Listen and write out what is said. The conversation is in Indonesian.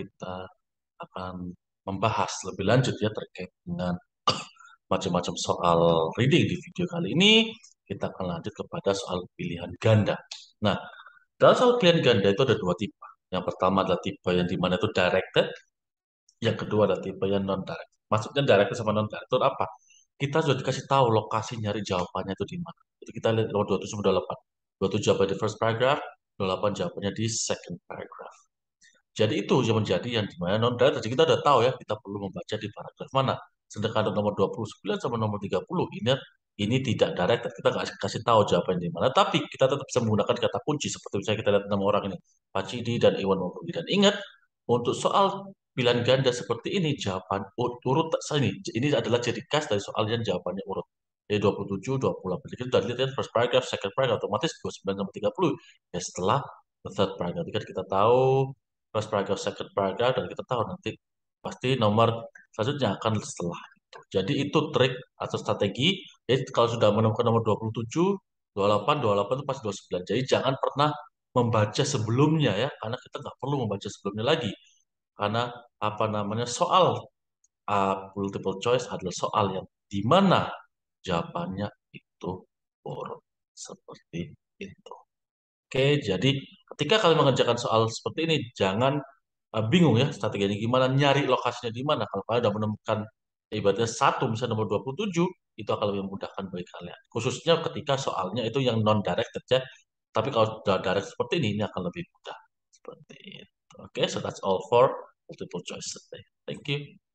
kita akan membahas lebih lanjut ya terkait dengan macam-macam soal reading di video kali ini. Kita akan lanjut kepada soal pilihan ganda. Nah, dalam soal pilihan ganda itu ada dua tipe. Yang pertama adalah tipe yang di mana itu directed. Yang kedua adalah tipe yang non-directed. Maksudnya directed sama non-directed itu apa? Kita sudah dikasih tahu lokasi nyari jawabannya itu di mana. Jadi kita lihat nomor 27 sama 28. 27 jawabannya di first paragraph, 28 jawabannya di second paragraph. Jadi itu yang menjadi yang di mana non directed. Jadi kita sudah tahu ya, kita perlu membaca di paragraf mana. Sedangkan nomor 29 sama nomor 30 ini ini tidak direct, kita nggak kasih tahu jawaban di mana. Tapi kita tetap bisa menggunakan kata kunci seperti misalnya kita lihat nama orang ini, Pacidi dan Iwan Mokogi. Dan ingat, untuk soal pilihan ganda seperti ini, jawaban urut ini, ini adalah ciri khas dari soal yang jawabannya urut. Jadi 27, 28. Jadi sudah lihat first paragraph, second paragraph, otomatis 29 sama 30. Ya setelah the third paragraph. Jadi kita tahu first paragraph, second paragraph, dan kita tahu nanti pasti nomor selanjutnya akan setelah itu. Jadi itu trik atau strategi. Jadi kalau sudah menemukan nomor 27, 28, 28 itu pasti 29. Jadi jangan pernah membaca sebelumnya ya, karena kita nggak perlu membaca sebelumnya lagi. Karena apa namanya soal uh, multiple choice adalah soal yang di mana jawabannya itu urut seperti itu. Oke, jadi ketika kalian mengerjakan soal seperti ini, jangan uh, bingung ya strateginya gimana, nyari lokasinya di mana. Kalau kalian sudah menemukan ibaratnya satu, misalnya nomor 27, itu akan lebih memudahkan bagi kalian. Khususnya ketika soalnya itu yang non-directed ya. Tapi kalau sudah direct seperti ini, ini akan lebih mudah. Seperti itu. Oke, so that's all for multiple choice today. Thank you.